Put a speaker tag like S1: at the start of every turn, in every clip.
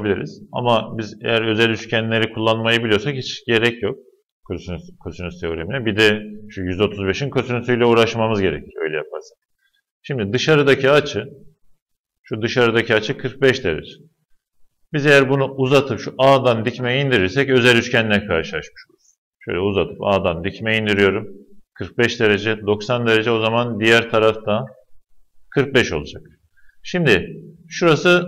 S1: yapabiliriz. Ama biz eğer özel üçgenleri kullanmayı biliyorsak hiç gerek yok kosinüs, kosinüs teoremine. Bir de şu 135'in kosinüsüyle uğraşmamız gerekir öyle yaparsak. Şimdi dışarıdaki açı, şu dışarıdaki açı 45 derece. Biz eğer bunu uzatıp şu A'dan dikmeye indirirsek özel üçgenle karşılaşmış oluruz. Şöyle uzatıp A'dan dikmeye indiriyorum. 45 derece, 90 derece o zaman diğer tarafta 45 olacak. Şimdi şurası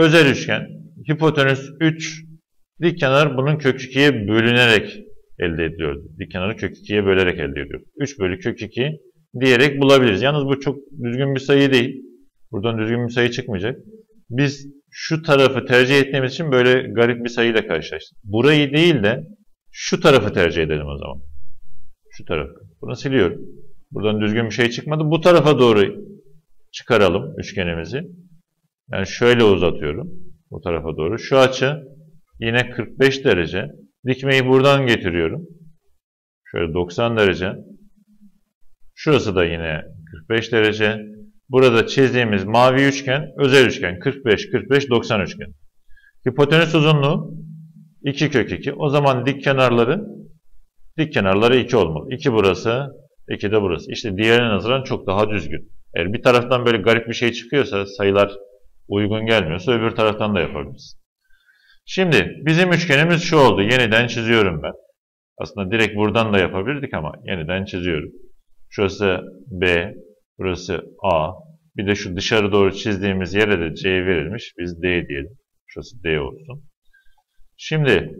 S1: özel üçgen. Hipotenüs 3, dik kenar bunun kök 2'ye bölünerek elde ediliyor. Dik kenarı kök 2'ye bölerek elde ediyor. 3 bölü kök 2 diyerek bulabiliriz. Yalnız bu çok düzgün bir sayı değil. Buradan düzgün bir sayı çıkmayacak. Biz şu tarafı tercih ettiğimiz için böyle garip bir sayıyla karşılaştık. Burayı değil de şu tarafı tercih edelim o zaman. Şu tarafı. Bunu siliyorum. Buradan düzgün bir şey çıkmadı. Bu tarafa doğru çıkaralım üçgenimizi. Yani şöyle uzatıyorum. Bu tarafa doğru. Şu açı yine 45 derece. Dikmeyi buradan getiriyorum. Şöyle 90 derece. Şurası da yine 45 derece. Burada çizdiğimiz mavi üçgen özel üçgen 45 45 90 üçgen. Hipotenüs uzunluğu 2 kök 2. O zaman dik kenarları dik kenarları 2 olmalı. 2 burası, 2 de burası. İşte diğerine nazaran çok daha düzgün. Eğer bir taraftan böyle garip bir şey çıkıyorsa, sayılar uygun gelmiyorsa öbür taraftan da yapabiliriz. Şimdi bizim üçgenimiz şu oldu. Yeniden çiziyorum ben. Aslında direkt buradan da yapabilirdik ama yeniden çiziyorum. Şurası B, burası A. Bir de şu dışarı doğru çizdiğimiz yere de C verilmiş. Biz D diyelim. Şurası D olsun. Şimdi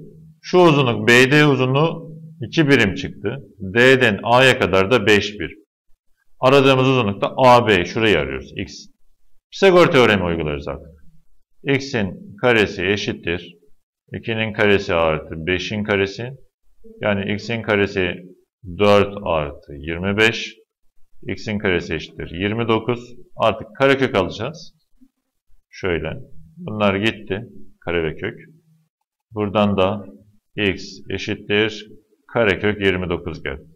S1: şu uzunluk BD uzunluğu 2 birim çıktı. D'den A'ya kadar da 5 birim. Aradığımız uzunlukta AB. Şurayı arıyoruz. X. Pisagor teoremi uygularız artık. X'in karesi eşittir. 2'nin karesi artı 5'in karesi. Yani x'in karesi 4 artı 25. x'in karesi eşittir 29. Artık karekök alacağız. Şöyle. Bunlar gitti. Kare ve kök. Buradan da x eşittir karekök 29 geldi.